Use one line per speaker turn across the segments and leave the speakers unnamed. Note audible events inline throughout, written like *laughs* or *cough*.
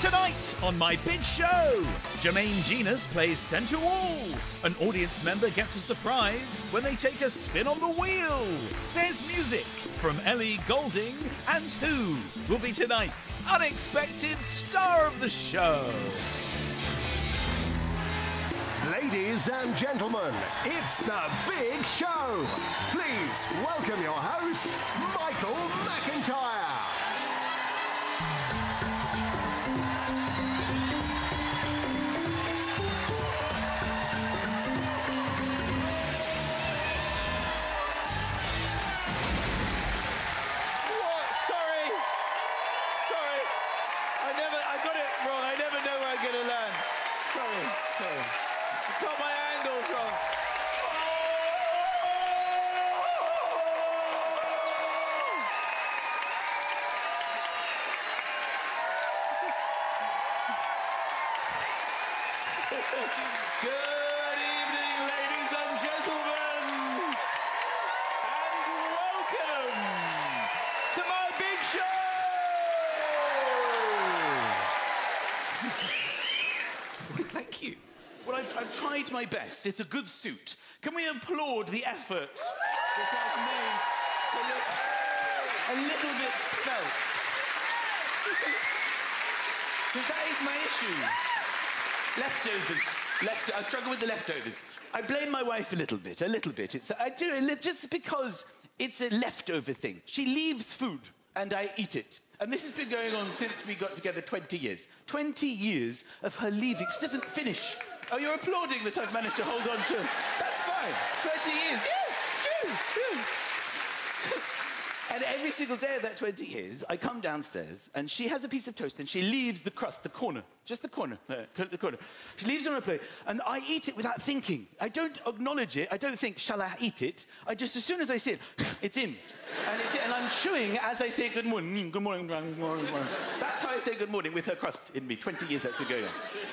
Tonight on My Big Show, Jermaine Jenas plays Send to All. An audience member gets a surprise when they take a spin on the wheel. There's music from Ellie Goulding, and who will be tonight's unexpected star of the show?
Ladies and gentlemen, it's the big show. Please welcome your host, Michael McIntyre.
It's a good suit. Can we applaud the effort that I've made to look a little bit svelte? Because that is my issue. Leftovers. Left, I struggle with the leftovers. I blame my wife a little bit, a little bit. It's, I do it just because it's a leftover thing. She leaves food and I eat it. And this has been going on since we got together 20 years. 20 years of her leaving. She doesn't finish. Oh, you're applauding that I've managed to hold on to. That's fine. 20 years. Yes, yes, yes. And every single day of that 20 years, I come downstairs and she has a piece of toast and she leaves the crust, the corner, just the corner, uh, *laughs* the corner. She leaves it on her plate and I eat it without thinking. I don't acknowledge it. I don't think, shall I eat it? I just, as soon as I see it, *laughs* it's in. And, it's, and I'm chewing as I say good morning, good morning, good morning, good morning. That's how I say good morning with her crust in me. 20 years that's been going on.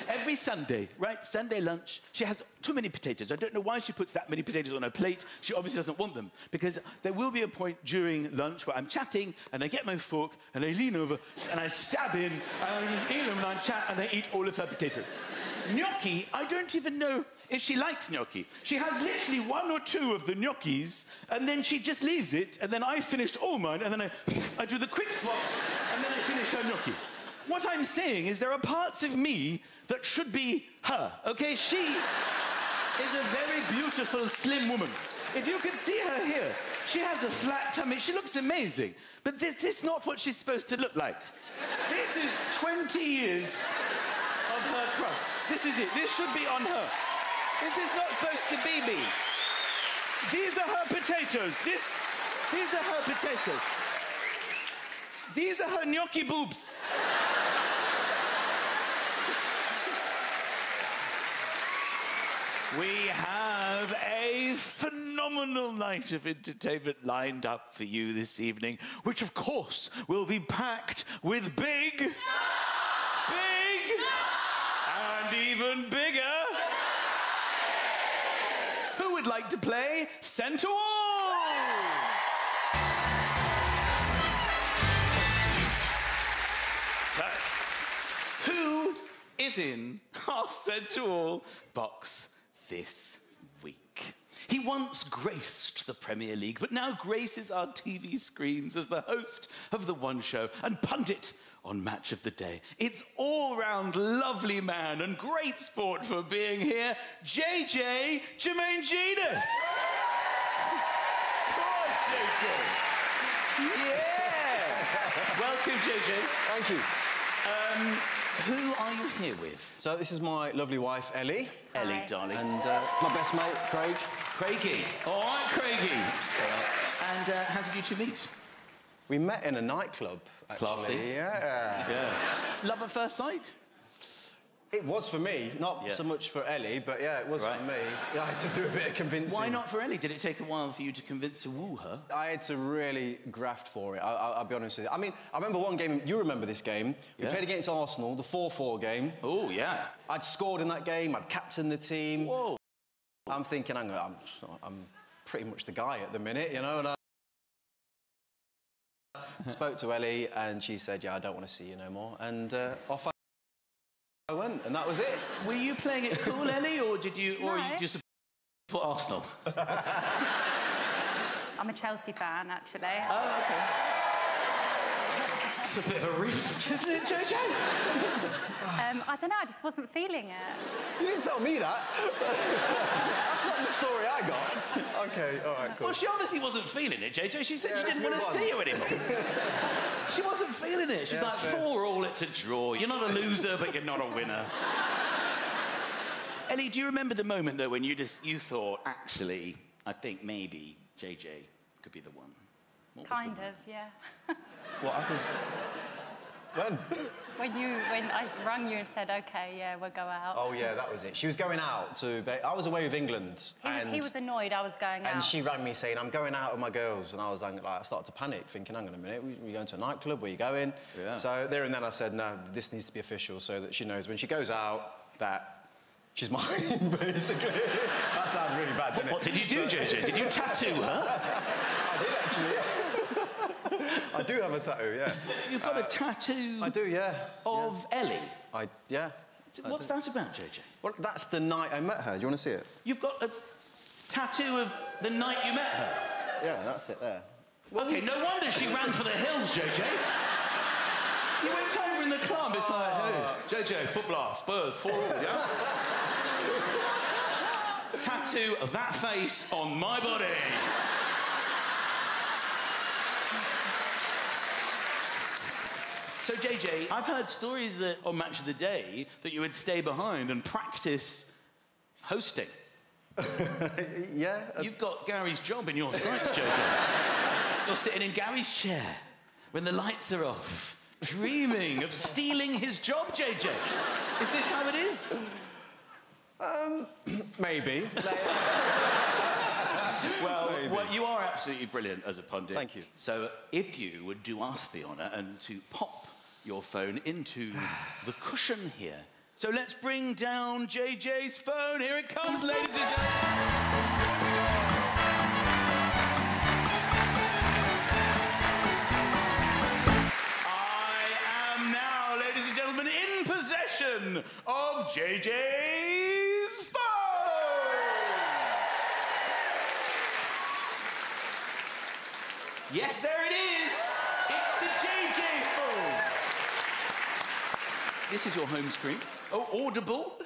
Every Sunday, right? Sunday lunch, she has too many potatoes. I don't know why she puts that many potatoes on her plate. She obviously doesn't want them because there will be a point during lunch where I'm chatting and I get my fork and I lean over and I stab in and I eat them and I chat and I eat all of her potatoes. Gnocchi, I don't even know if she likes gnocchi. She has literally one or two of the gnocchis and then she just leaves it and then I finished all mine and then I, I do the quick swap and then I finish her gnocchi. What I'm saying is there are parts of me that should be her, okay? She is a very beautiful, slim woman. If you could see her here, she has a flat tummy. She looks amazing. But this is not what she's supposed to look like. This is 20 years of her crust. This is it. This should be on her. This is not supposed to be me. These are her potatoes. This, these are her potatoes. These are her gnocchi boobs. We have a phenomenal night of entertainment lined up for you this evening, which of course will be packed with big, big, and even bigger. Who would like to play Send to All? So, who is in our Send to All box this week? He once graced the Premier League, but now graces our TV screens as the host of The One Show and pundit on Match of the Day. It's all round lovely man and great sport for being here, JJ Jermaine Jenas. On, JJ. Yeah. Welcome, JJ.
Thank you.
Um, who are you here with?
So this is my lovely wife, Ellie,
Ellie, darling.
and uh, my best mate, Craig.
Craigie. All right, Craigie. And uh, how did you two meet?
We met in a nightclub, actually.
Classy.
Yeah.
Yeah. Love at first sight?
It was for me, not
Yeah.
so much for Ellie, but yeah, it was
Right.
for me. Yeah, *laughs* I had to do a bit of convincing.
Why not for Ellie? Did it take a while for you to convince to woo her?
I had to really graft for it. I, I, I'll be honest with you. I mean, I remember one game. You remember this game? We played against Arsenal, the 4-4 game.
Oh, yeah.
I'd scored in that game. I'd captained the team.
Whoa.
I'm thinking, hang on, I'm, I'm pretty much the guy at the minute, you know. And I *laughs* spoke to Ellie, and she said, "Yeah, I don't want to see you no more." And uh, off I and that was it.
Were you playing it cool, Ellie, or did you, or
No.
you just support Arsenal? *laughs*
I'm a Chelsea fan, actually.
Oh, okay. It's a bit of a risk, isn't it, Jojo?
Um, I don't know, I just wasn't feeling it.
You didn't tell me that. That's not the story I got. Okay, all right, cool.
Well, she obviously wasn't feeling it, JJ. She said
Yeah,
she didn't want to see you anymore. *laughs* she wasn't feeling it. She's
Yeah,
like,
that's fair.
four all, it's a draw. You're not a loser, but you're not a winner. *laughs* Ellie, do you remember the moment though when you just you thought, actually, I think maybe JJ could be the one? What was the
Kind
moment?
of, yeah. *laughs*
What happened? When?
When you, when I rang you and said, okay, yeah, we'll go out.
Oh yeah, that was it. She was going out to. I was away with England,
he,
and
he was annoyed I was going
and
out.
And she rang me saying, "I'm going out with my girls," and I was like, like I started to panic, thinking, "Hang on a minute, we, we going to a nightclub? Where you going?"
Yeah.
So there and then I said, "No, this needs to be official, so that she knows when she goes out that she's *laughs* mine, basically." that sounds really bad, doesn't it?
What did you do, JJ? Did you tattoo her?
I did actually. Yeah. I do have a tattoo. Yeah.
You've got a uh, tattoo
I do. Yeah.
of Ellie.
I yeah.
What's that about, JJ?
Well, that's the night I met her. Do you want to see it?
You've got a tattoo of the night you met her.
Yeah, that's it there.
Okay, no wonder she ran for the hills, JJ. You went over in the club, it's like, ah. hey, JJ, football, Spurs, four all, yeah? *laughs* Tattoo of that face on my body. So, JJ, I've heard stories that on Match of the Day that you would stay behind and practice hosting. *laughs*
Yeah. uh,
You've got Gary's job in your sights, JJ. *laughs* You're sitting in Gary's chair when the lights are off, dreaming of stealing his job, JJ. Is this how it is?
Um, *clears throat* maybe. *laughs*
Well, well, you are absolutely brilliant as a pundit.
Thank you.
So, if you would do us the honour and to pop your phone into the cushion here. So let's bring down JJ's phone. Here it comes, ladies and gentlemen. I am now, ladies and gentlemen, in possession of JJ's phone. Yes, there it is. It's the JJ phone. This is your home screen. Oh, Audible.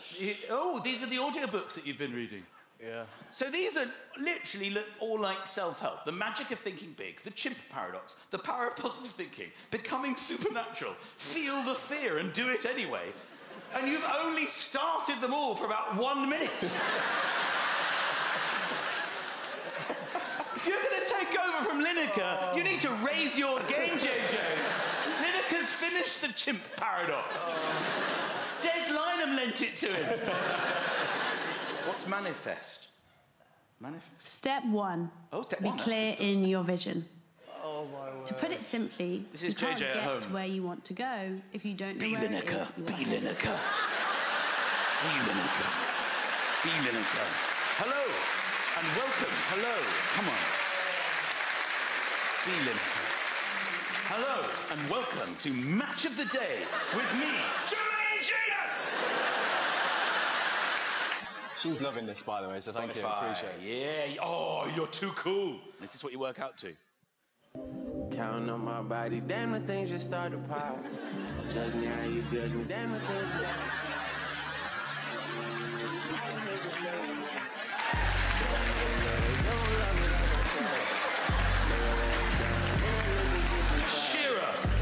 Oh, these are the audiobooks that you've been reading.
Yeah.
So these are literally all like self-help. The magic of thinking big, the chimp paradox, the power of positive thinking, becoming supernatural, feel the fear and do it anyway. And you've only started them all for about one minute. *laughs* if you're going to take over from Lineker, you need to raise your game, JJ. Lineker's finished the chimp paradox. Des Lynam lent it to him. What's manifest? Manifest.
Step one.
Oh, step
be
one, that's
clear in your vision. Oh my word. To put it simply,
This is
you can't
JJ at
get
home.
to where you want to go if you don't know
Be
where it is
Lineker.
you
Be
are.
Lineker. Be Lineker. Be Lineker. Hello and welcome. Hello. Come on. Be Lineker. Hello and welcome to Match of the Day with me, Jermaine Genius.
She's loving this, by the way, so thank you. Appreciate it.
Yeah. Oh, you're too cool. This is what you work out to.
Counting on my body, damn the things just start to pop. Judge me how you judge me, damn the things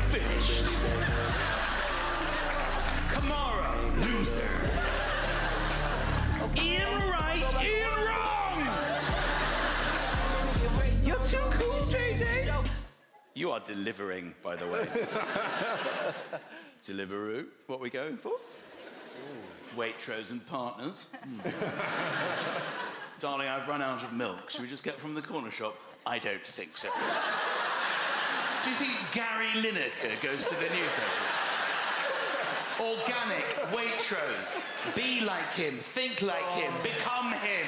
finished. Kamara, loser. Ian right, Ian wrong. You're too cool, JJ. You are delivering, by the way. *laughs* Deliveroo, what are we going for? Waitrose and partners. *laughs* Darling, I've run out of milk. Should we just get from the corner shop? I don't think so. Do you think Gary Lineker goes to the news Organic, Waitrose. Be like him, think like him, oh. become him.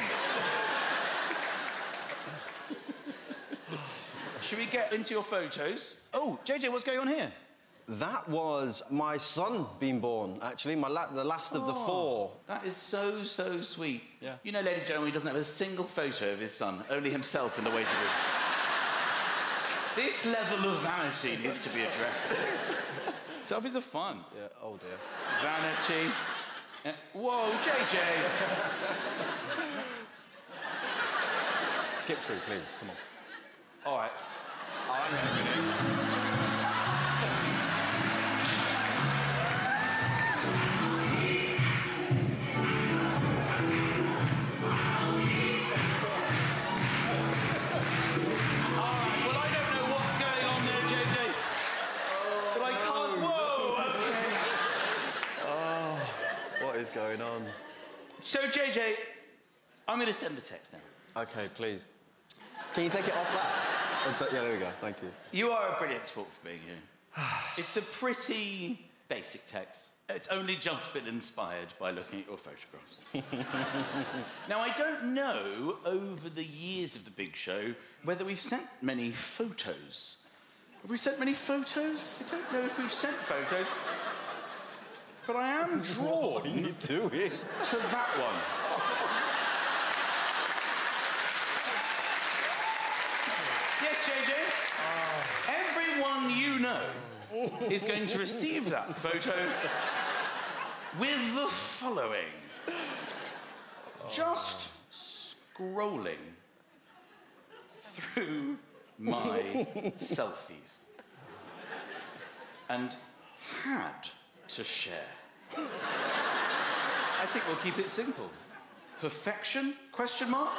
Should we get into your photos? Oh, JJ, what's going on here?
That was my son being born, actually, my la- the last of the
Oh.
four.
That is so, so sweet.
Yeah.
You know, ladies and gentlemen, he doesn't have a single photo of his son, only himself in the waiting room. This level of vanity needs to be addressed. *laughs* Selfies are fun.
Yeah, oh dear.
Vanity. Uh, whoa, JJ.
Skip through, please, come on.
All right. All JJ, I'm going to send the text now.
Okay, please. Can you take it off that? Yeah, there we go, thank you.
You are a brilliant sport for being here. *sighs* it's a pretty basic text. It's only just been inspired by looking at your photographs. *laughs* now, I don't know over the years of the big show whether we've sent many photos. Have we sent many photos? I don't know if we've sent photos. But I am drawn *laughs*
What are you doing?
to that one. Yes, JJ. Everyone you know is going to receive that photo with the following. Just scrolling through my selfies and had to share. I think we'll keep it simple. Perfection? Question mark?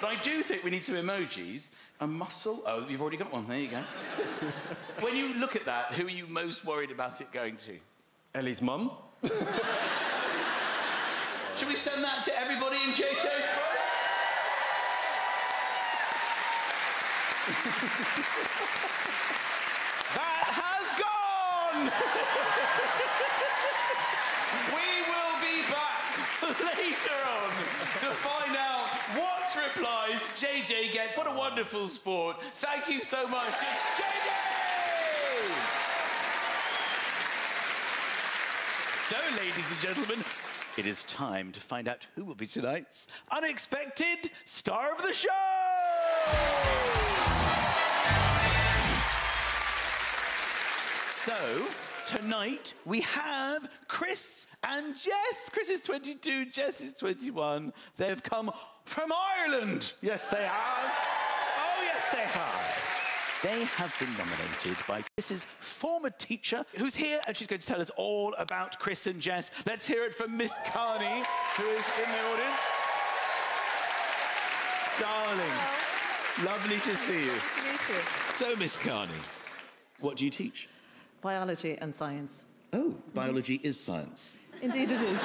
But I do think we need some emojis. A muscle. Oh, you've already got one. There you go. *laughs* when you look at that, who are you most worried about it going to?
Ellie's mum?
Should we send that to everybody in JK's *laughs* phone? That has gone! we will be back later on to find out what replies JJ gets. What a wonderful sport. Thank you so much JJ! So, ladies and gentlemen, it is time to find out who will be tonight's unexpected star of the show! So, tonight we have Chris and Jess. Chris is 22, Jess is 21. They've come from Ireland. Yes, they have. Oh, yes, they have. They have been nominated by Chris's former teacher, who's here, and she's going to tell us all about Chris and Jess. Let's hear it from Miss Carney, who is in the audience. Darling, lovely to see you. So, Miss Carney, what do you teach?
Biology and science.
Oh, biology is science.
Indeed, it is.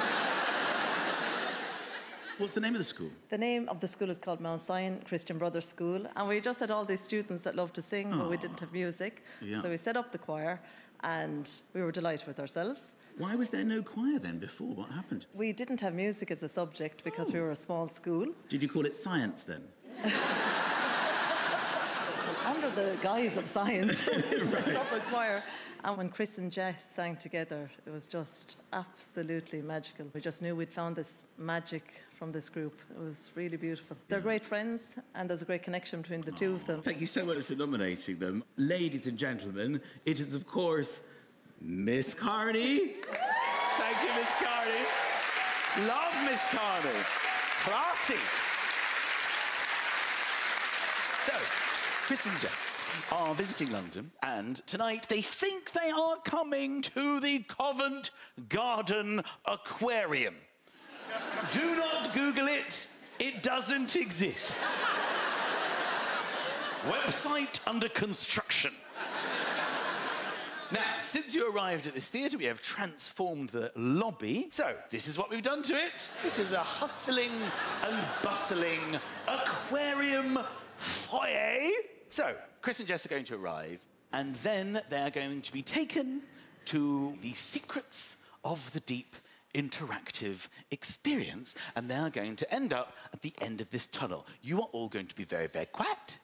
What's the name of the school?
The name of the school is called Mount Zion Christian Brothers School, and we just had all these students that love to sing, but we ah. didn't have music.
Yeah.
So we set up the choir, and we were delighted with ourselves.
Why was there no choir then before? What happened?
We didn't have music as a subject because we oh. were a small school.
Did you call it science then? *laughs*
Under the guise of science, we set up a choir. And when Chris and Jess sang together, it was just absolutely magical. We just knew we'd found this magic from this group. It was really beautiful. They're great friends, and there's a great connection between the two of them.
Thank you so much for nominating them. Ladies and gentlemen, it is, of course, Miss Carney. Thank you, Miss Carney. Love Miss Carney. Classy. So, Chris and Jess are visiting London, and tonight they think they are coming to the Covent Garden Aquarium. *laughs* Do not Google it, it doesn't exist. *laughs* Website under construction. Now, since you arrived at this theatre, we have transformed the lobby. So, this is what we've done to it, It is a hustling and bustling aquarium foyer. So, Chris and Jess are going to arrive, and then they are going to be taken to the secrets of the deep interactive experience, and they are going to end up at the end of this tunnel. You are all going to be very, very quiet,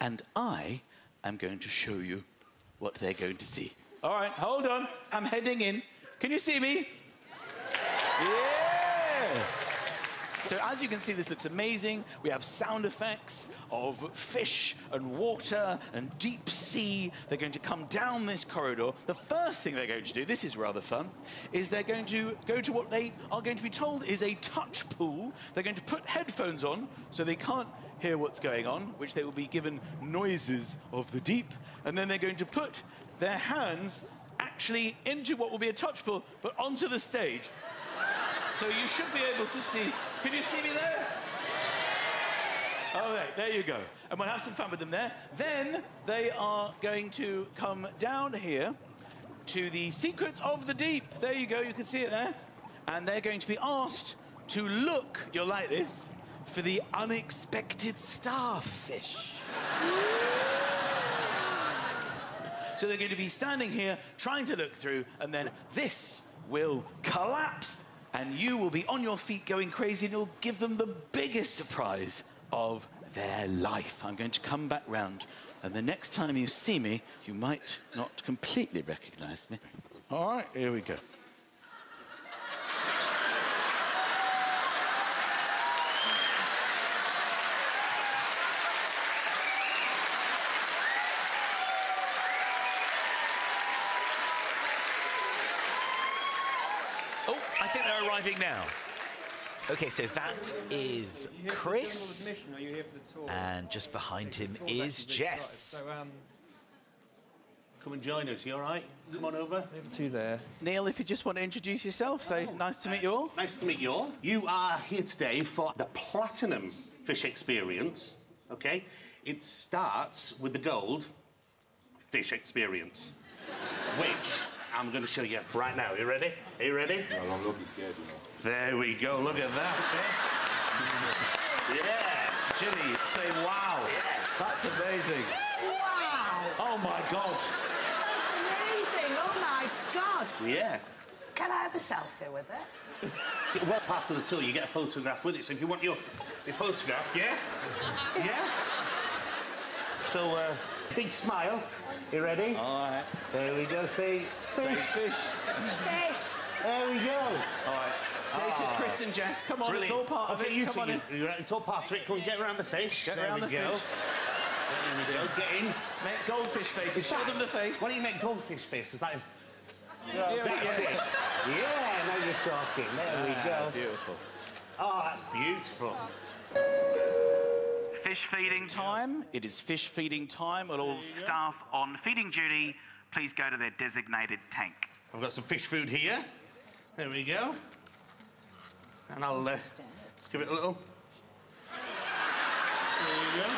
and I am going to show you what they're going to see. All right, hold on. I'm heading in. Can you see me? Yeah! So as you can see, this looks amazing. We have sound effects of fish and water and deep sea. They're going to come down this corridor. The first thing they're going to do, this is rather fun, is they're going to go to what they are going to be told is a touch pool. They're going to put headphones on so they can't hear what's going on, which they will be given noises of the deep. And then they're going to put their hands actually into what will be a touch pool, but onto the stage. So you should be able to see. Can you see me there? All right, there you go. And we'll have some fun with them there. Then they are going to come down here to the Secrets of the Deep. There you go, you can see it there. And they're going to be asked to look, you'll like this, for the unexpected starfish. *laughs* So they're going to be standing here trying to look through, and then this will collapse, and you will be on your feet going crazy, and you'll give them the biggest surprise of their life. I'm going to come back round, and the next time you see me, you might not completely recognize me. All right, here we go. Oh, I think they're arriving now.
Okay, so that is Chris, and just behind him is Jess.
Come and join us, you all right? Come on over.
Two there. Neil, if you just want to introduce yourself, say oh. nice to meet you all.
Nice to meet you all. You are here today for the Platinum Fish Experience, okay? It starts with the Gold Fish Experience, which I'm going to show you right now. Are You ready? Are you ready? No, I'm looking scared, you know. There we go. Look at that. yeah.
Jimmy, say wow. That's amazing.
Wow!
Oh my God.
That's amazing! Oh my God!
Yeah.
Can I have a selfie with it? *laughs*
Well, part of the tour, you get a photograph with it. So if you want your, your photograph, yeah? Yeah? So, uh, big smile. You ready?
All right.
There we go. Say
Say
fish.
fish.
Fish!
There we go.
All right. Say to
Ah.
Chris and Jess, come on,
Brilliant.
it's all part of it.
You
come on
you- you're right, It's all part of it. Come on, get around the fish.
Get
there
around
we
the
go.
fish.
There we go. Get in.
Make goldfish faces. Show them the face.
Why don't you make goldfish faces? That is.
Yeah,
That's
yeah.
it. Yeah, now you're talking. There we
Ah,
go.
Beautiful.
Oh, that's beautiful.
Fish feeding time. It is fish feeding time. And all staff on feeding duty, please go to their designated tank.
I've got some fish food here. There we go. And I'll uh, just give it a little. There you go.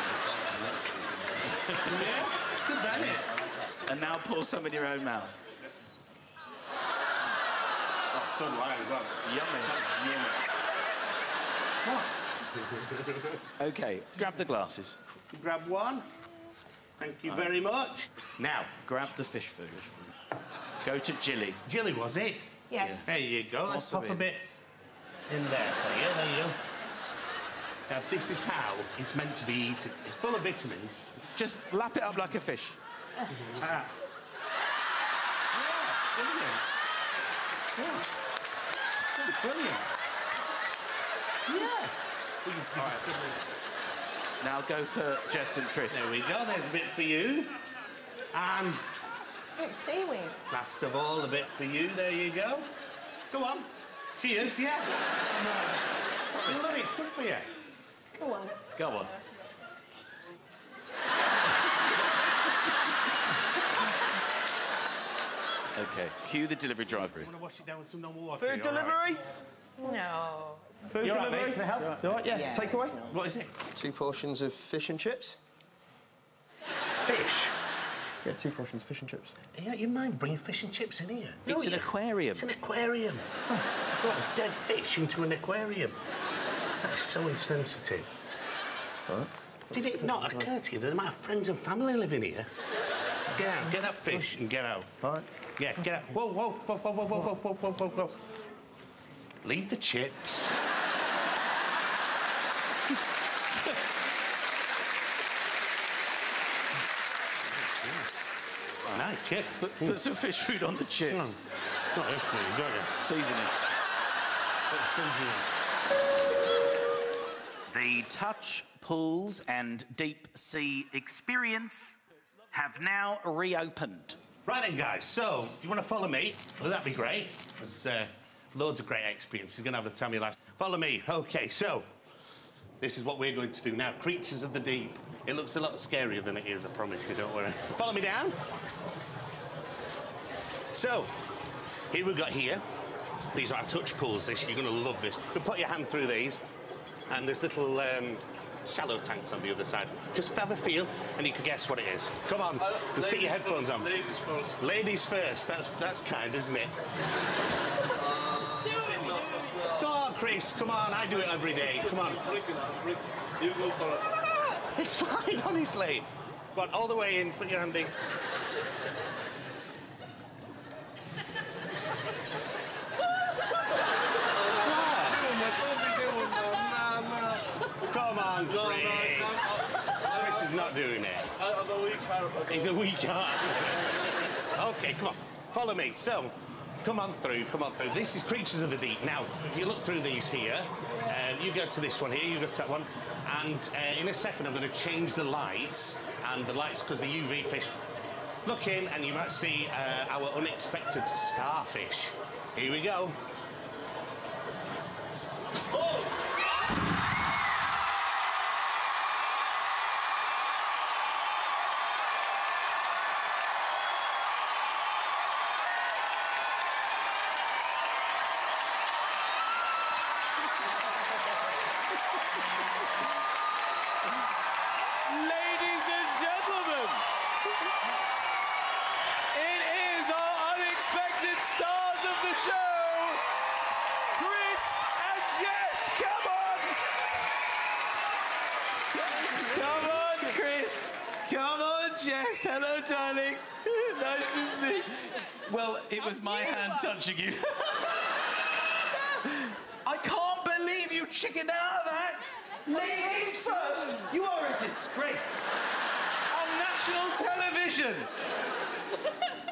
yeah, good that, isn't it?
And now pour some in your own mouth.
Oh, good line as well.
Yummy. Okay, grab the glasses.
Grab one. Thank you very much. Now,
Grab the fish food. Go to Jilly.
Jilly, was it?
Yes.
There you go. Let's pop a bit in there for you. There you go. Now, this is how it's meant to be eaten. It's full of vitamins.
Just lap it up like a fish.
Ah. Yeah, brilliant. Yeah. Yeah. All right.
Now go for Jess and Chris.
There we go. There's a bit for you. And
It's seaweed.
last of all, a bit for you. There you go. Go on. Cheers. Yeah. You love it. It's good for you.
Go on.
Go on. *laughs* Okay, cue the delivery driver in.
Want to wash it down with some normal water?
Food
delivery. all right?
Delivery?
No.
Food
You all right, mate? Can I help?
You all right? Yeah.
Yeah.
Take away.
What is it?
Two portions of fish and chips.
Fish.
Yeah, two portions of fish and chips.
Yeah, you mind bringing fish and chips in here?
It's an
yeah.
aquarium.
It's an aquarium. *laughs* Brought dead fish into an aquarium. That's so insensitive. Did it not occur to you that there might have friends and family living here? Get out, get that fish and get out.
All right.
Yeah, get out. Whoa, whoa, whoa, whoa, whoa, whoa, whoa, whoa, whoa, whoa, whoa. Leave the chips. Nice chip.
Put, put some fish food on the chip.
Not this way, you got it.
Seasoning.
The touch, pools, and deep sea experience have now reopened.
Right then, guys. So, if you want to follow me, well, that'd be great. There's uh, loads of great experiences. You're going to have the time of your life. Follow me. Okay, so this is what we're going to do now. Creatures of the deep. It looks a lot scarier than it is, I promise you, don't worry. Follow me down. So, here we've got here. These are our touch pools. This, you're going to love this. You put your hand through these, and there's little um, shallow tanks on the other side. Just have a feel, and you can guess what it is. Come on, and stick your headphones on.
Ladies first.
Ladies first. That's that's kind, isn't it? Come on, Chris. Come on. I do it every day. Come on.
You go for it.
It's fine, honestly. But all the way in. Put your hand in. Come on, Chris. Chris is not doing it.
Uh, I'm a weak heart.
He's a weak heart. okay, come on. Follow me. So, come on through, come on through. This is Creatures of the Deep. Now, if you look through these here, uh, you go to this one here, you go to that one, and uh, in a second I'm going to change the lights, and the lights, because the UV fish look in, and you might see uh, our unexpected starfish. Here we go.
Ladies and gentlemen, it is our unexpected stars of the show, Chris and Jess. Come on! Come on, Chris. Come on, Jess. Hello, darling. nice to see. Well, it was my hand touching you. *laughs* I can't believe you chickened out of that. Ladies first. You are a disgrace on national television.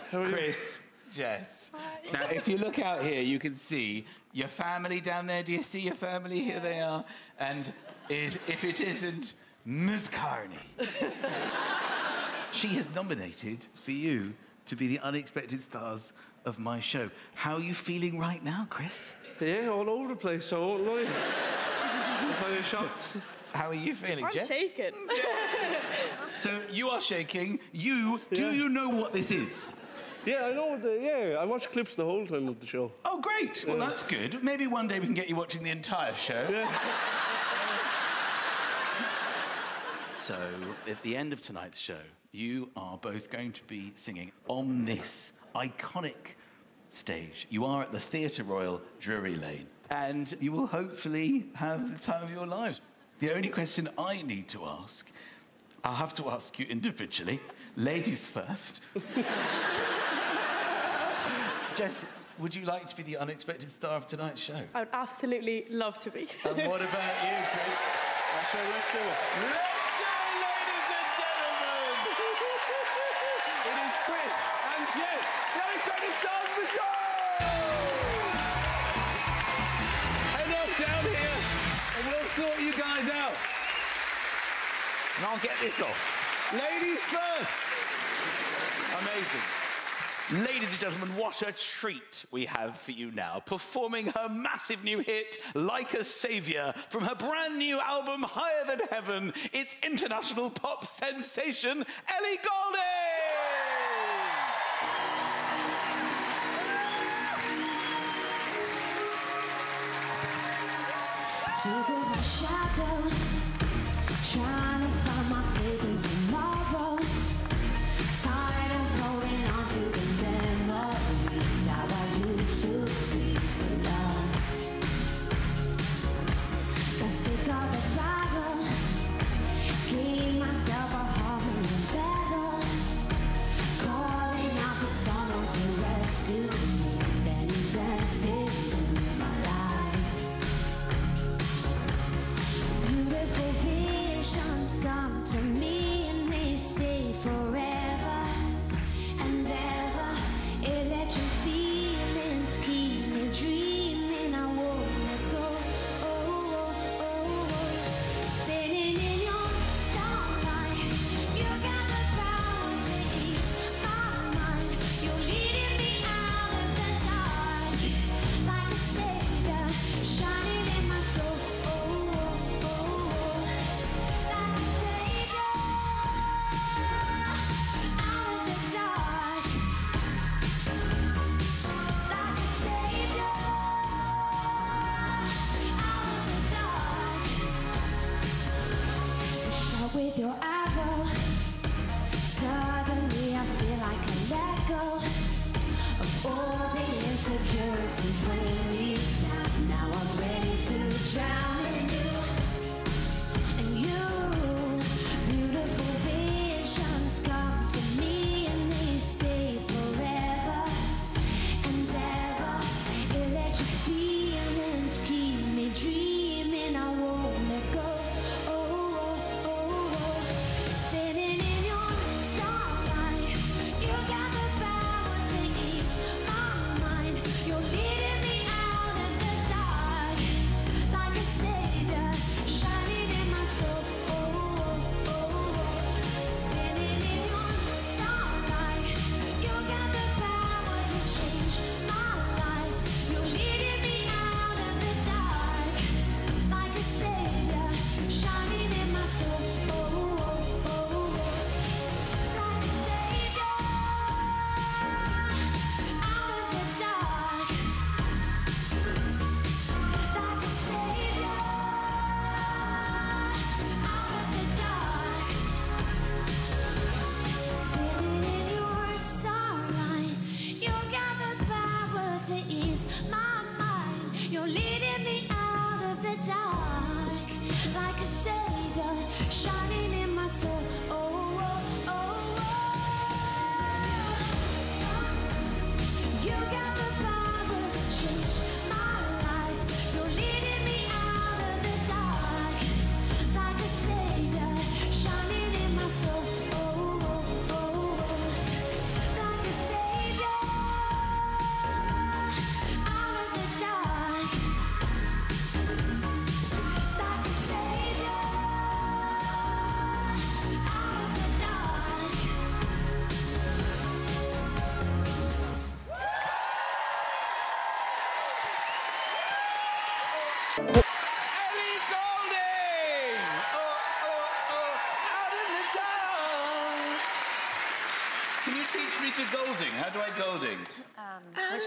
Chris, Jess. Now, if you look out here, you can see your family down there. Do you see your family? Here they are. And if, if it isn't Ms. Carney, *laughs* she has nominated for you to be the unexpected stars of my show. How are you feeling right now, Chris?
Yeah, all over the place, so I won't lie. I get shocked.
How are you feeling,
I'm
Jess?
shaken. *laughs*
So you are shaking. You do
Yeah.
you know what this is?
Yeah, I know. The, yeah, I watch clips the whole time of the show.
Oh, great. Well,
Yeah.
that's good. Maybe one day we can get you watching the entire show. *laughs* So, at the end of tonight's show, you are both going to be singing on this iconic stage. You are at the Theatre Royal Drury Lane, and you will hopefully have the time of your lives. The only question I need to ask, I'll have to ask you individually. Ladies first. *laughs* Jess, would you like to be the unexpected star of tonight's show?
I would absolutely love to be.
And what about you, Chris?
Let's do.
Let's do it, I'll get this off. Ladies first! Amazing. Ladies and gentlemen, what a treat we have for you now. Performing her massive new hit, Like a Saviour, from her brand new album, Higher Than Heaven, it's international pop sensation, Ellie
trying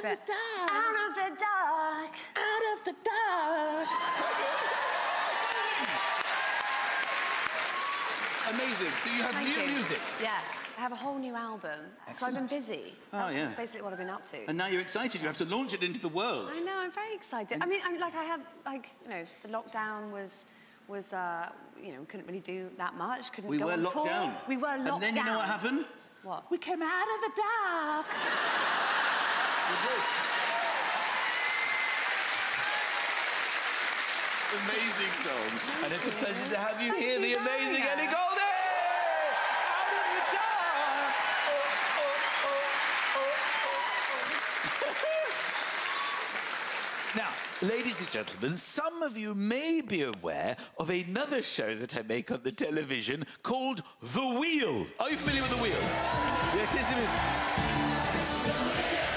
Um, which bit?
Out of the dark. Out of the dark.
Amazing. So you have
Thank
new
you.
music.
Yes, I have a whole new album. So I've been busy.
Oh,
That's
yeah.
basically what I've been up to.
And now you're excited. You have to launch it into the world.
I know, I'm very excited. I mean, I'm like, I had, like, you know, the lockdown was, was, uh, you know, couldn't really do that much. Couldn't
We
go
were
on
locked
tour.
down.
We were locked down.
And then you know what happened?
What?
We came out of the dark. *laughs* Amazing song. And it's a pleasure to have you here, the amazing Ellie Goulding! Out of the dark. Oh, oh, oh. Now, ladies and gentlemen, some of you may be aware of another show that I make on the television called The Wheel. Are you familiar with The Wheel? Yes, here's the music.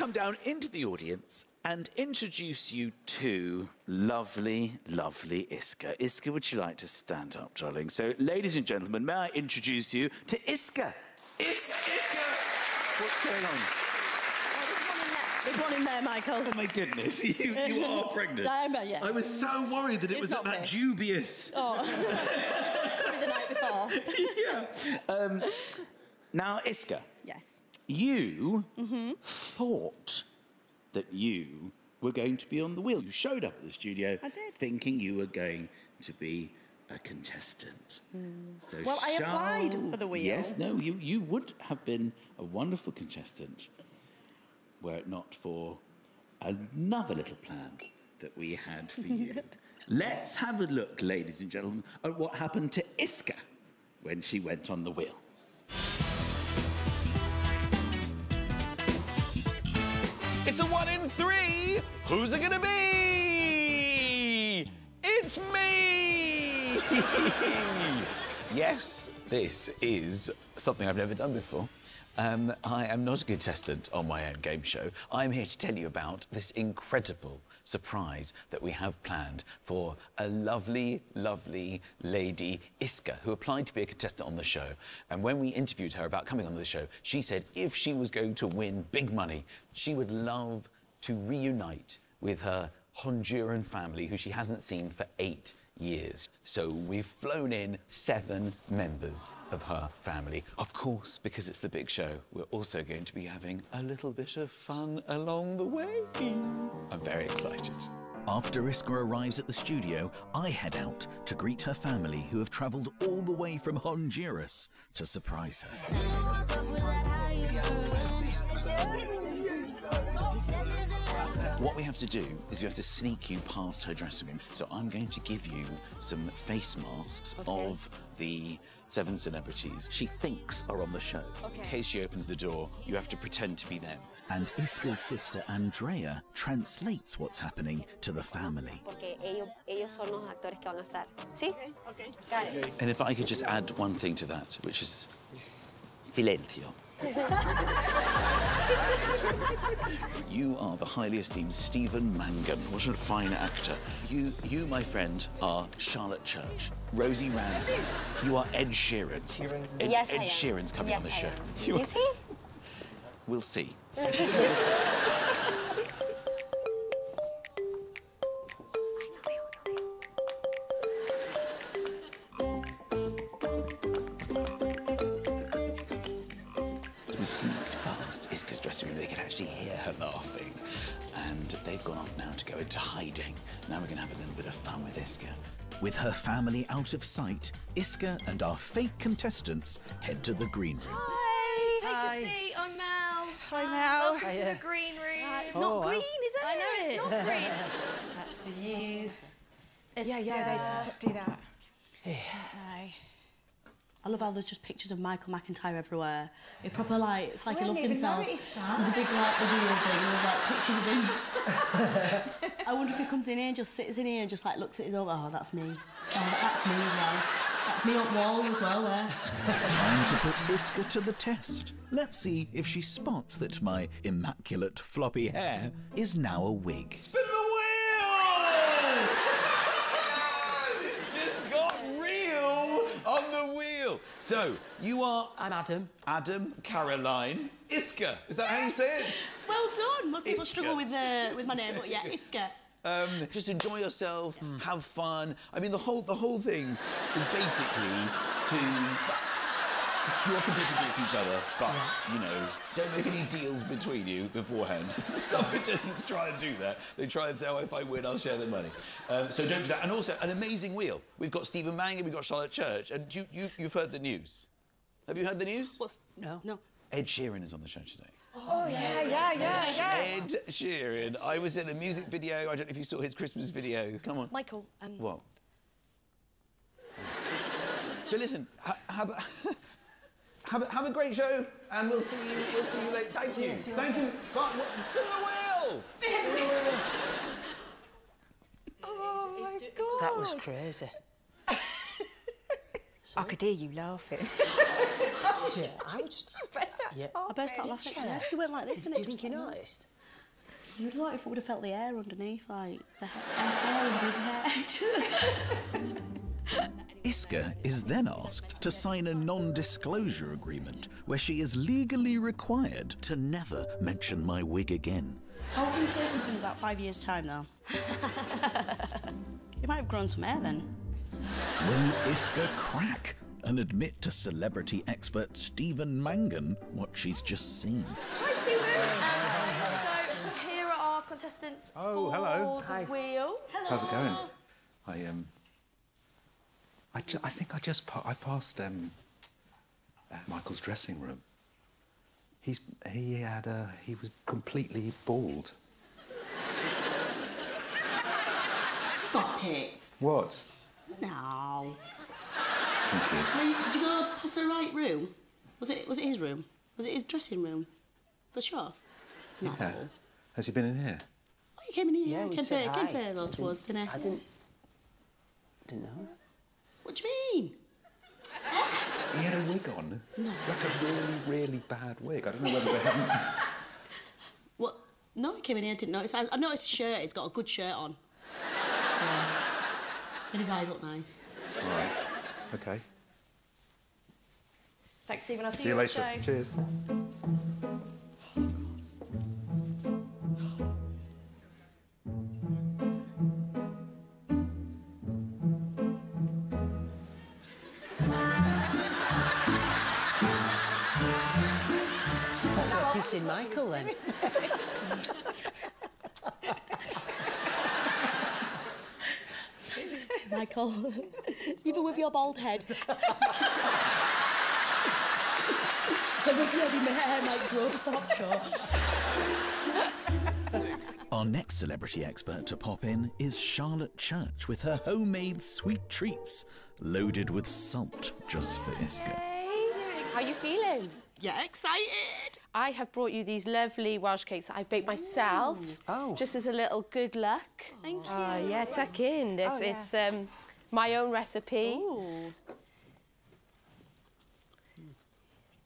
Come down into the audience and introduce you to lovely, lovely Iska. Iska, would you like to stand up, darling? So, ladies and gentlemen, may I introduce you to Iska? Is- Iska! What's going on?
There's one in there, Michael.
Oh my goodness, *laughs* you, you are pregnant.
I am, yeah.
I was so worried that it
It's
was at that
me.
dubious.
Oh. *laughs* The night before. *laughs*
Um, now, Iska,
Yes.
You
Mm-hmm.
thought that you were going to be on the wheel. You showed up at the studio thinking you were going to be a contestant. So
Well, I applied for the wheel.
Yes, no, you, you would have been a wonderful contestant were it not for another little plan that we had for you. *laughs* Let's have a look, ladies and gentlemen, at what happened to Iska when she went on the wheel.
It's a one in three. Who's it gonna be? It's me! *laughs* yes, this is something I've never done before. Um, I am not a contestant on my own game show. I'm here to tell you about this incredible surprise that we have planned for a lovely, lovely lady, Iska, who applied to be a contestant on the show. And when we interviewed her about coming on the show, she said if she was going to win big money, she would love to reunite with her Honduran family, who she hasn't seen for eight years. So we've flown in seven members of her family. Of course, because it's the big show, we're also going to be having a little bit of fun along the way. I'm very excited.
After Iska arrives at the studio, I head out to greet her family who have travelled all the way from Honduras to surprise her.
What we have to do is we have to sneak you past her dressing room. So I'm going to give you some face masks of the seven celebrities she thinks are on the show. In case she opens the door, you have to pretend to be them.
And Iska's sister Andrea translates what's happening to the family.
Porque ellos, ellos son los actores que van a estar. ¿Sí? Got it.
And if I could just add one thing to that, which is silencio. *laughs* You are the highly esteemed Stephen Mangan. What a fine actor. You, you, my friend, are Charlotte Church. Rosie Ramsey. You are Ed Sheeran. Ed,
Yes, I
Ed. Sheeran's coming on the
I
show.
am.
You are-
Is he?
We'll see. *laughs*
out of sight, Iska and our fake contestants head to the green room.
Hi. Take
Hi.
a seat. I'm Mel.
Hi, Mel.
Welcome to
Hiya.
the green room.
It's not
Oh, wow.
green, is it?
I know it's not green. *laughs*
That's for you.
Yeah, yeah, they uh,
do that. Hi.
I love how there's just pictures of Michael McIntyre everywhere. It proper like it's like
I
he loves himself.
notice.
There's a big like reveal thing with like pictures of him. *laughs* I wonder if he comes in here and just sits in here and just like looks at his own. Oh, that's me. Oh, that's me as well. That's me up wall as well there.
Time to put Iska to the test. Let's see if she spots that my immaculate floppy hair is now a wig.
Spin the
So, you are. I'm Adam. Adam, Caroline, Iska. Is that how you say it?
Well done. Most people
Iska.
struggle with uh, with my name, but yeah, *laughs* Iska.
Um, just enjoy yourself, have fun. I mean, the whole the whole thing is basically to. You're competitive with each other, but you know, don't make any deals between you beforehand. *laughs* Some *laughs* contestants try and do that. They try and say, "Oh, if I win, I'll share the money." Um, so don't do that. And also, an amazing wheel. We've got Stephen Mangan, we've got Charlotte Church, and you, you you've heard the news. Have you heard the news?
What's no? No.
Ed Sheeran is on the show today.
Oh, yeah, yeah, yeah, yeah.
Ed Sheeran. I was in a music video. I don't know if you saw his Christmas video. Come on.
Michael, um,
What? So listen, ha- have a, *laughs* have, a, have a great show, and we'll see you. We'll see you later. Thank you. Thank you. God, what, spin the wheel. Spin the wheel.
Oh, my
That was crazy. *laughs* I could hear you laughing. *laughs* yeah, I was just. Yeah.
I burst out laughing. I actually went like this, and
Do
it
you think you noticed?
You would have thought if I would have felt the air underneath, like the hair under his head. *laughs*
Iska is then asked to sign a non disclosure agreement where she is legally required to never mention my wig again.
I can say something about five years' time, though. *laughs* you might have grown some hair then.
Will Iska crack and admit to celebrity expert Stephen Mangan what she's just seen?
Hi, Stephen. so here are our contestants
Oh,
for
hello.
the
Hi.
wheel.
How's it going? I um. I, ju- I think I just pa- I passed um. Michael's dressing room. He's he had uh, he was completely bald.
Stop it.
What?
No.
Thank you.
No, you- Did you go past the right room? Was it was it his room? Was it his dressing room? For sure. No.
Yeah. Has he been in here?
Oh, you came in here.
Yeah,
Yeah,
we
came
said
to, came
hi.
to hello
I
to
didn't-
us, didn't he?
I didn't. Didn't know.
What do you mean?
He had a wig on.
No.
Like a really, really bad wig. I don't know whether they haven't.
What? No, he came in here. I didn't notice. I, I noticed his shirt. He's got a good shirt on. Yeah. And his eyes look nice.
All right. Okay.
Thanks, Stephen. I'll see,
See you
on
later.
show.
Cheers.
What about kissing Michael then?
Michael, even with your bald head. the bloody hair might grow before I'm sure.
Our next celebrity expert to pop in is Charlotte Church with her homemade sweet treats loaded with salt just for Iska.
How are you feeling?
Yeah, excited.
I have brought you these lovely Welsh cakes that I've baked myself.
Oh.
Just as a little good luck.
Thank you.
Oh, yeah, tuck in. This
Oh, yeah.
it's um, my own recipe.
Ooh.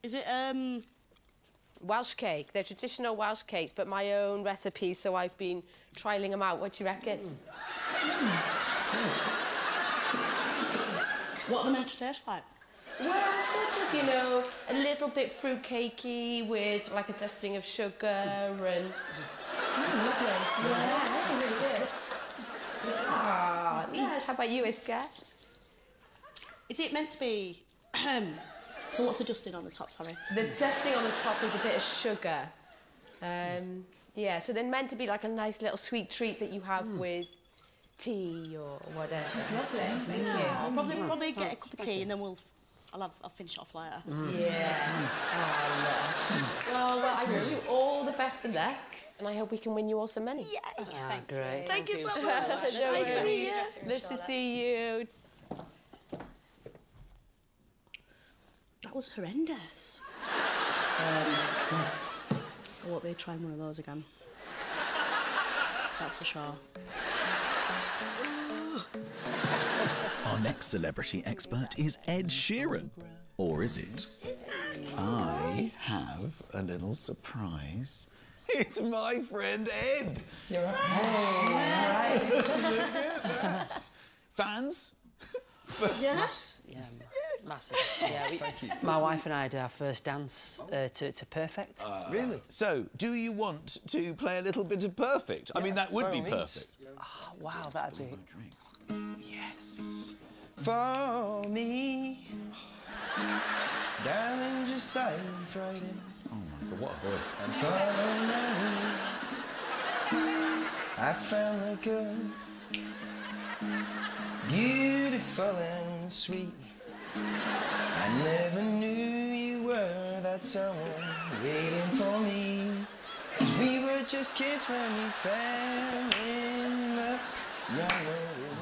Is it um
Welsh cake. They're traditional Welsh cakes, but my own recipe, so I've been trialing them out. What do you reckon?
what are they meant to taste like?
Well, sort of, you know, a little bit fruitcakey with like a dusting of sugar and. lovely. Yeah, really good. Ah. How about you, Iska?
Is it meant to be So what's the dusting on the top, sorry?
The dusting on the top is a bit of sugar. Um, yeah, so they're meant to be like a nice little sweet treat that you have with tea or whatever.
Lovely.
Thank
Yeah.
you.
Probably, probably get a cup of tea and then we'll I'll have I'll finish it off later.
Yeah. Oh, well, well, I wish you all the best of luck, and I hope we can win you all some money.
Yeah,
thank
great.
Thank you so
No
much. Nice to
worries.
meet you.
Nice to see you.
That was horrendous. Um, I won't be trying one of those again. That's for sure.
Our next celebrity expert is Ed Sheeran. Or is it?
I have a little surprise. It's my friend Ed.
You're right.
Look at that. Fans?
Yes.
Yeah. Massive. Yeah, we,
Thank you.
My wife and I did our first dance uh, to, to Perfect.
really? So, do you want to play a little bit of Perfect? I mean, that would be
means.
perfect.
Oh, wow, that'd be.
Yes.
For me, darling, just dive right in.
Oh my god, what a voice.
And follow me. I found a girl, beautiful and sweet. I never knew you were that someone waiting for me. 'Cause we were just kids when we fell in love. Yeah, I know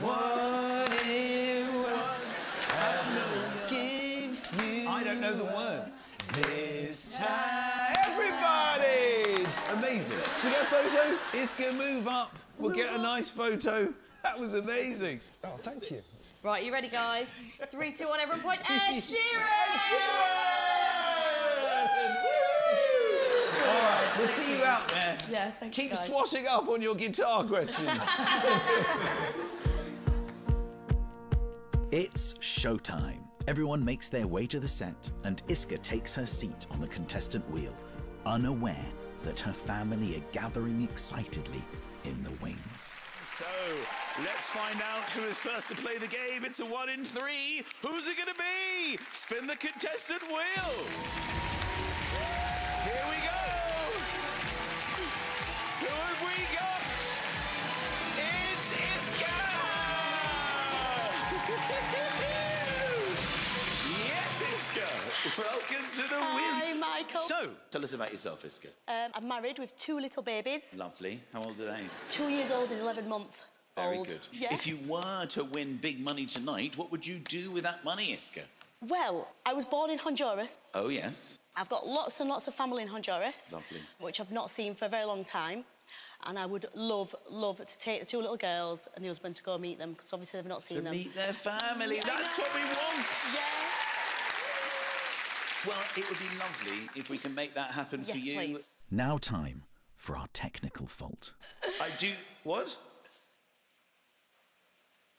what it was. I will give you.
I don't know the words.
This time.
Everybody! Amazing. Can we get a photo? Iska, move up. We'll get a nice photo. That was amazing.
Oh, thank you.
Right, you ready, guys? Three, two, one, everyone point. *laughs* Ed Sheeran!
All right, we'll see you out there.
Yeah, thank
Keep
you, guys.
swatting up on your guitar questions. *laughs*
It's showtime. Everyone makes their way to the set, and Iska takes her seat on the contestant wheel, unaware that her family are gathering excitedly in the wings.
So, let's find out who is first to play the game. It's a one in three. Who's it going to be? Spin the contestant wheel. So, tell us about yourself, Iska.
Um, I'm married with two little babies,
Lovely. How old are they?
two years old and 11 months
Very
old.
good.
Yes.
If you were to win big money tonight, what would you do with that money, Iska?
Well, I was born in Honduras.
Oh, yes.
I've got lots and lots of family in Honduras.
Lovely.
Which I've not seen for a very long time. And I would love, love to take the two little girls and the husband to go meet them because obviously they've not seen
To
them.
meet their family. That's what we want. Well, it would be lovely if we can make that happen for
Yes,
you.
please.
Now, time for our technical fault.
I do. What?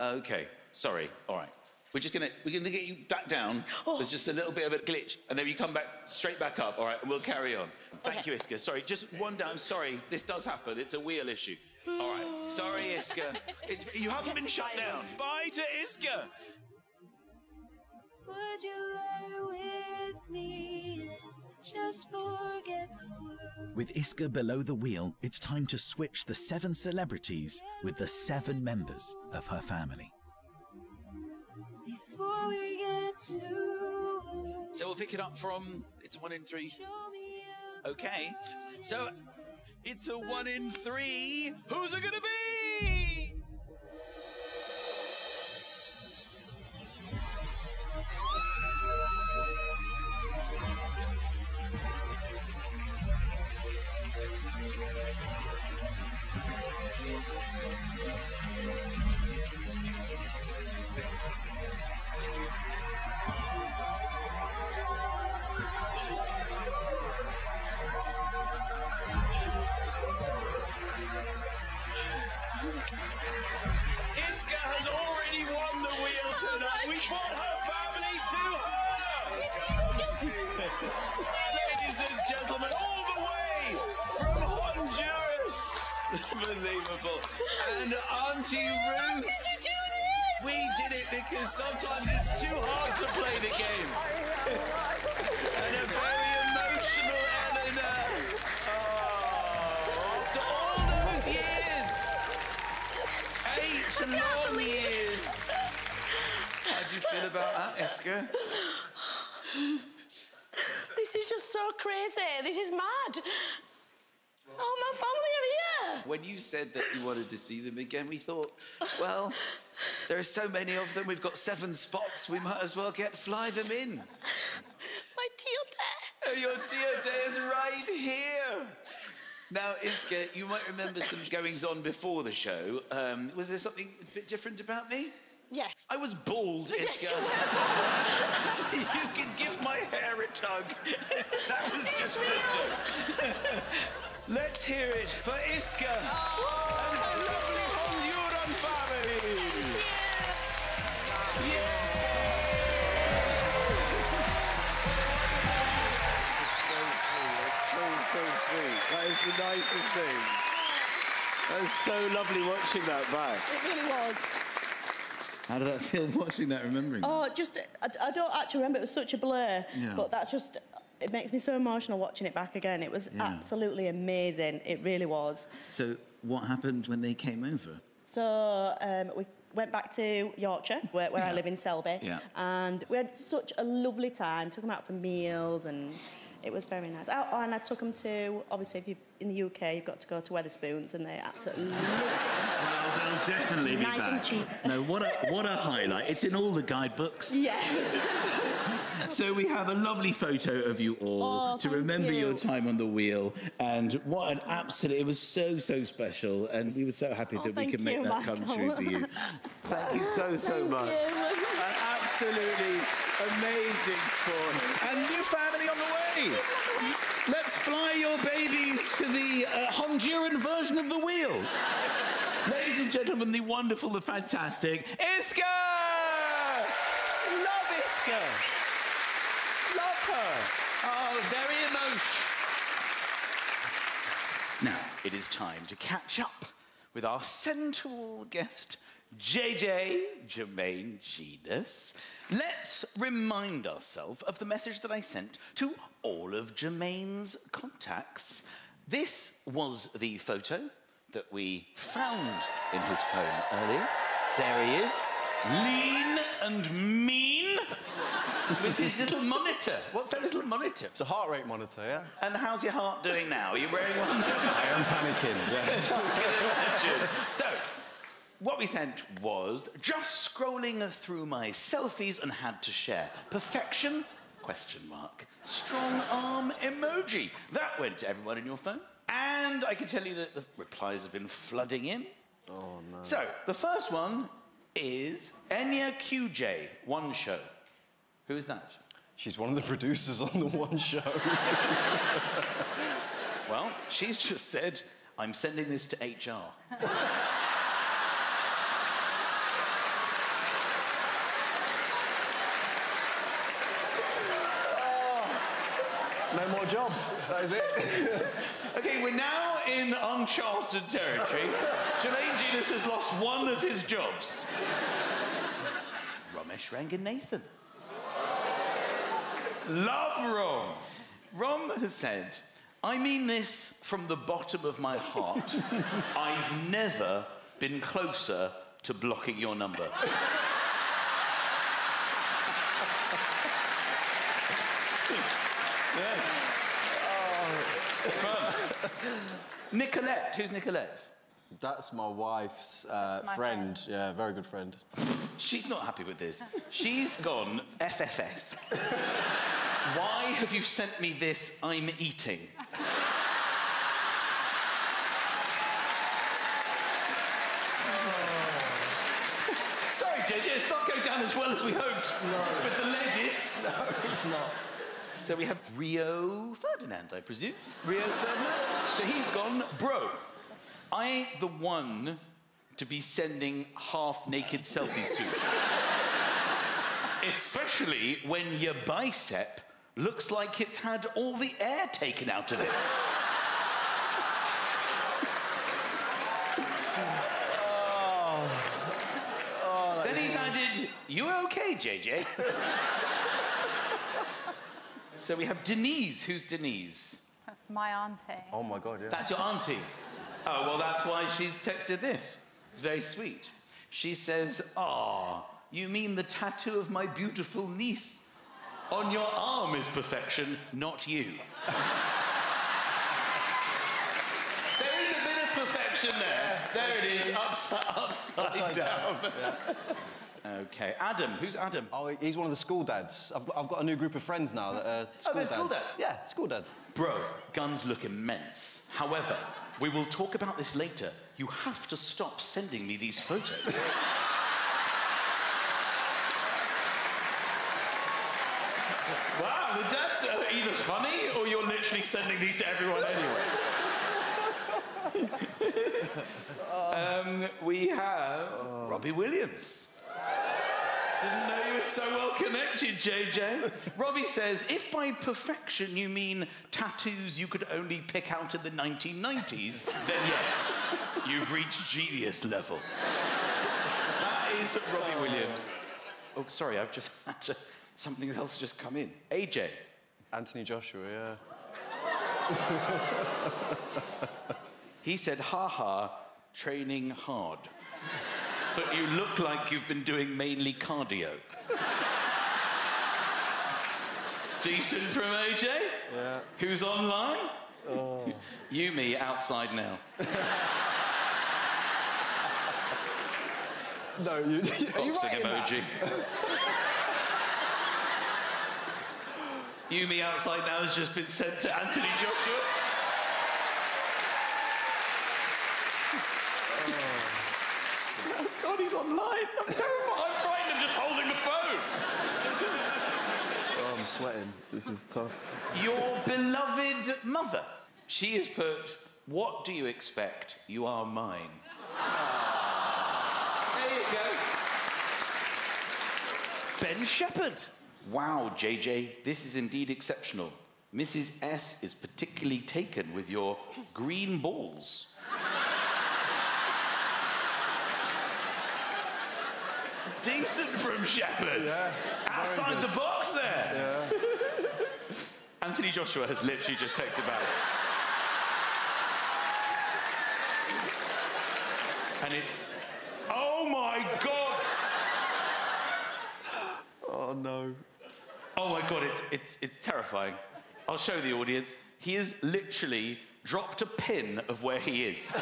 Okay. Sorry. All right. We're just gonna we're gonna get you back down.
Oh.
There's just a little bit of a glitch, and then you come back straight back up. All right, and we'll carry on. Thank
Okay.
you, Iska. Sorry, just one down. I'm Sorry, this does happen. It's a wheel issue. All right. Sorry, Iska. *laughs* It's, you haven't been shut down. Bye to Iska.
Me? Just forget the world.
With Iska below the wheel, it's time to switch the seven celebrities with the seven members of her family.
Before we get too
So we'll pick it up from it's a one in three. Okay. So it's a one in three. Who's it gonna be? To see them again, we thought, well, there are so many of them. We've got seven spots. We might as well get fly them in.
My dear dad.
Oh, your dear day is right here. Now, Iska, you might remember some goings on before the show. Um, was there something a bit different about me?
Yes.
I was bald, Iska. *laughs* you can give my hair a tug. *laughs* that was just a joke. *laughs* Let's hear it for Iska oh, and her lovely Honduran family. Thank you. Yeah. so sweet. That is the nicest thing. That was so lovely watching that back.
It really was.
How did that feel watching that, remembering?
Oh, that? just, I, I, don't actually remember, it was such a blur,
yeah.
but that's just it makes me so emotional watching it back again. It was
Yeah.
absolutely amazing. It really was.
So, what happened when they came over?
So um, we went back to Yorkshire, where, where I live in Selby,
Yeah.
and we had such a lovely time. Took them out for meals, and it was very nice. Oh, and I took them to obviously if you're in the UK, you've got to go to Wetherspoons, and they absolutely
Well, they'll definitely be
Nice and
back.
cheap.
No, what a what a highlight! It's in all the guidebooks.
Yes. *laughs* *laughs*
So we have a lovely photo of you all
Oh,
to remember
you.
your time on the wheel, and what an absolute! It was so so special, and we were so happy that we
Oh,
could make
you,
that come true for you. *laughs* Thank you so so
Thank
much. An absolutely amazing sport, and new family on the way. Let's fly your baby to the uh, Honduran version of the wheel. Ladies and gentlemen, the wonderful, the fantastic Iska! Love Iska! Love her! Oh, very emotional. Now, it is time to catch up with our central guest, JJ Jermaine Jenas. Let's remind ourselves of the message that I sent to all of Jermaine's contacts. This was the photo that we found in his phone earlier. There he is, lean and mean, *laughs* with his little monitor. What's that little monitor?
It's a heart rate monitor, yeah?
And how's your heart doing now? Are you wearing one?
I am panicking, yes.
I can imagine. So, what we sent was just scrolling through my selfies and had to share. Perfection? Question mark. Strong arm emoji. That went to everyone in your phone. And I can tell you that the replies have been flooding in.
Oh, no.
So, the first one is Enya QJ, One Show. Who is that?
She's one of the producers on the One Show. *laughs*
Well, she's just said, I'm sending this to HR. *laughs*
no more job. That is it. *laughs*
Okay, we're now in uncharted territory. Jermaine Jenas has lost one of his jobs. Romesh Ranganathan. Love Rom. Rom has said, I mean this from the bottom of my heart. *laughs* I've never been closer to blocking your number. *laughs* Fun. Nicolette. Who's Nicolette?
That's my wife's uh,
my
friend. Yeah, very good friend.
She's not happy with this. She's gone FFS. Why have you sent me this? I'm eating. Sorry, JJ, it's not going down as well as we hoped No. with the ladies.
No, it's not.
So we have Rio Ferdinand, I presume. Rio Ferdinand. So he's gone, bro. I ain't the one to be sending half-naked selfies to. Especially when your bicep looks like it's had all the air taken out of it. then he's added, you okay, JJ? so we have Denise. Who's Denise?
That's my auntie.
Oh my god, yeah.
That's your auntie. Oh, well, that's why she's texted this. It's very sweet. She says, Ah, you mean the tattoo of my beautiful niece on your arm is perfection, not you. *laughs* there is a bit of perfection there. There it is, upside, upside,
Upside
down.
down,
Okay, Adam. Who's Adam?
Oh, he's one of the school dads. I've got, I've got a new group of friends now that are school
Oh, they're
dads.
school dads?
Yeah, school dads.
Bro, guns look immense. However, we will talk about this later. You have to stop sending me these photos. wow, the dads are either funny or you're literally sending these to everyone anyway. *laughs* um, we have Robbie Williams. Didn't know you were so well connected, JJ. Robbie says, if by perfection you mean tattoos you could only pick out in the 1990s, then yes, you've reached genius level. That is Robbie Williams. Oh, sorry, I've just had to. Something else just come in. AJ.
Anthony Joshua, yeah.
He said, ha ha, training hard. But you look like you've been doing mainly cardio. Decent from AJ?
Yeah.
Who's online? Oh. You, me, outside now. *laughs*
No, you. You
Boxing emoji. *laughs* you, me, outside now has just been sent to Anthony Joshua. God, he's online. I'm terrified. I'm frightened of just holding the phone.
Oh, I'm sweating. This is tough.
Your beloved mother. She has put, What do you expect? You are mine. Ah. There you go. Ben Shephard. Wow, JJ, this is indeed exceptional. Mrs. S is particularly taken with your green balls. Decent from Shephard.
Yeah,
Outside the box there.
Yeah.
Anthony Joshua has literally just texted back. And it's, oh my God!
Oh no.
Oh my God, it's, it's, it's terrifying. I'll show the audience. He has literally dropped a pin of where he is.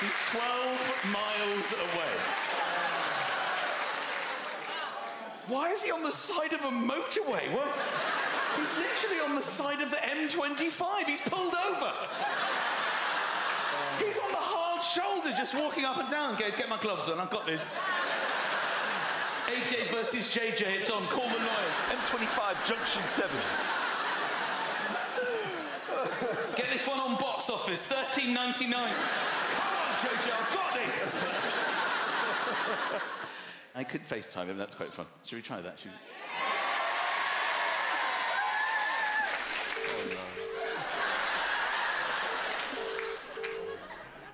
He's 12 miles away. Why is he on the side of a motorway? What? He's literally on the side of the M25. He's pulled over. He's on the hard shoulder, just walking up and down. Get, get my gloves on. I've got this. AJ versus JJ. It's on. Call the lawyers.
M25 Junction 7.
Get this one on box office. 13.99. Come JJ. I've got this. *laughs* I could FaceTime him. That's quite fun. Should we try that? Should we...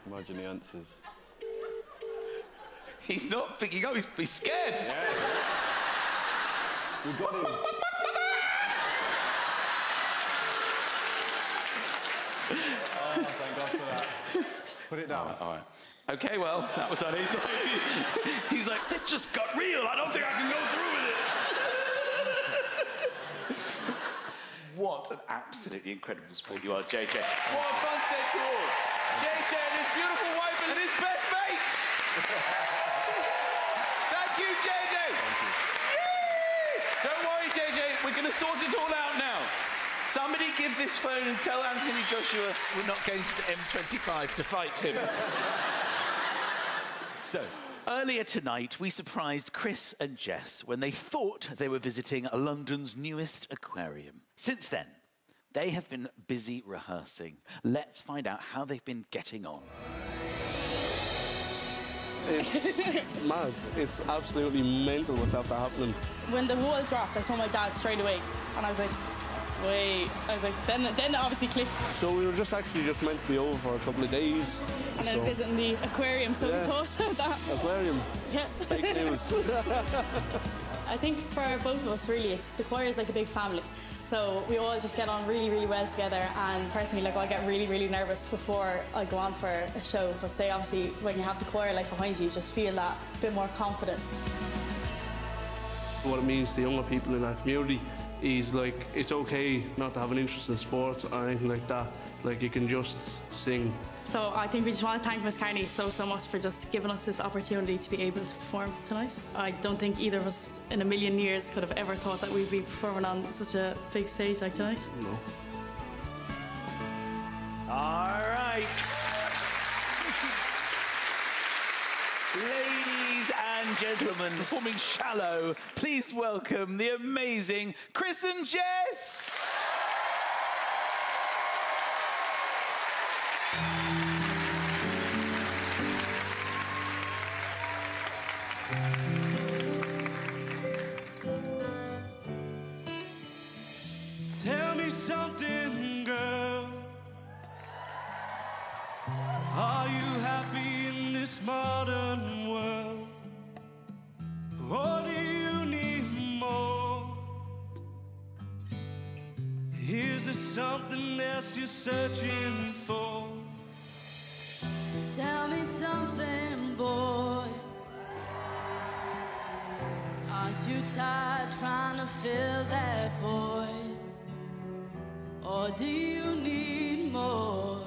Oh, Imagine the answers.
He's not picking up. He's, he's scared.
We got him. Oh, thank God for that. Put it down.
All right. Okay, well, that was on. He's like, he's like, this just got real. I don't think I can go through with it. what an absolutely incredible sport you are, JJ. What a fun set to all. JJ and his beautiful wife and his best mate. Thank you, JJ. Thank Yay! Don't worry, JJ. We're going to sort it all out now. Somebody give this phone and tell Anthony Joshua we're not going to the M25 to fight him. So, earlier tonight, we surprised Chris and Jess when they thought they were visiting London's newest aquarium. Since then, they have been busy rehearsing. Let's find out how they've been getting on.
It's *laughs* mad. It's absolutely mental what's after happening.
When the wall dropped, I saw my dad straight away, and I was like, wait. I was like, then, then it obviously clicked.
So we were just actually just meant to be over for a couple of days.
And
so
then visiting the aquarium, so
Yeah.
we thought that.
aquarium.
Yeah.
Fake news. *laughs*
I think for both of us, really, it's the choir is like a big family. So we all just get on really, really well together. And personally, like I get really, really nervous before I go on for a show. But say, obviously, when you have the choir like behind you, you just feel that bit more confident.
what it means to younger people in our community is like it's okay not to have an interest in sports or anything like that. Like you can just sing.
So I think we just want to thank Miss Carney so, so much for just giving us this opportunity to be able to perform tonight. I don't think either of us in a million years could have ever thought that we'd be performing on such a big stage like tonight.
No.
All right. *laughs* Ladies and gentlemen, performing Shallow, please welcome the amazing Chris and Jess!
Tell me something, girl. Are you happy in this modern? Else you're searching for.
Tell me something, boy. Aren't you tired trying to fill that void? Or do you need more?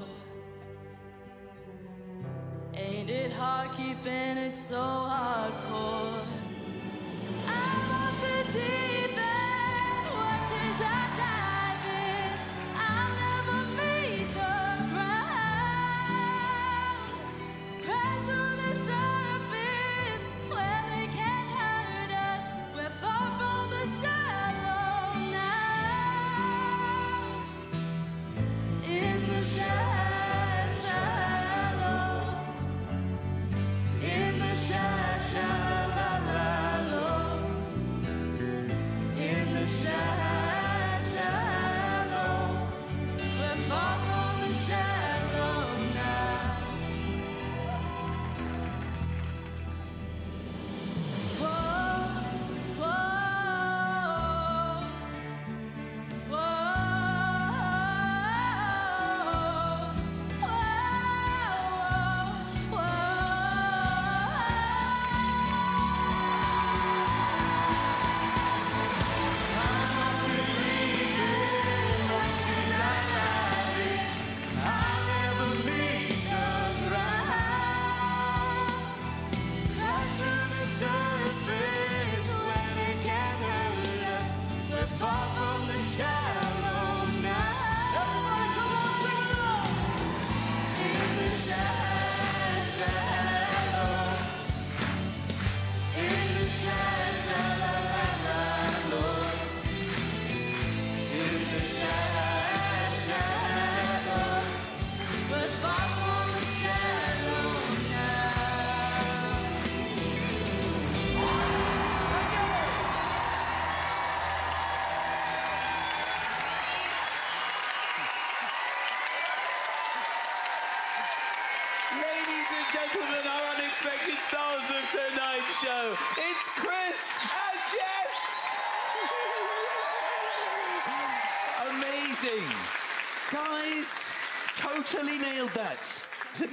Ain't it hard keeping it so hardcore? I'm off the deep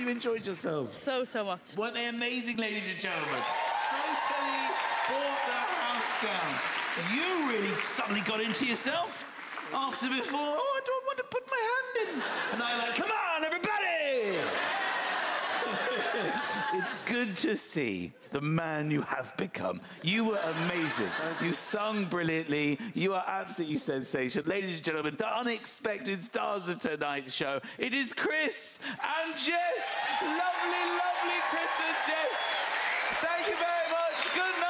you enjoyed yourselves?
So, so much.
Weren't they amazing, ladies and gentlemen? Totally brought the house down. You really suddenly got into yourself after before. Oh, I don't want to put my hand in. And I like, come on, everybody! it's good to see the man you have become. You were amazing. You sung brilliantly. You are absolutely sensational. Ladies and gentlemen, the unexpected stars of tonight's show. It is Chris and Jess. Lovely, lovely Chris and Jess. Thank you very much. Good night.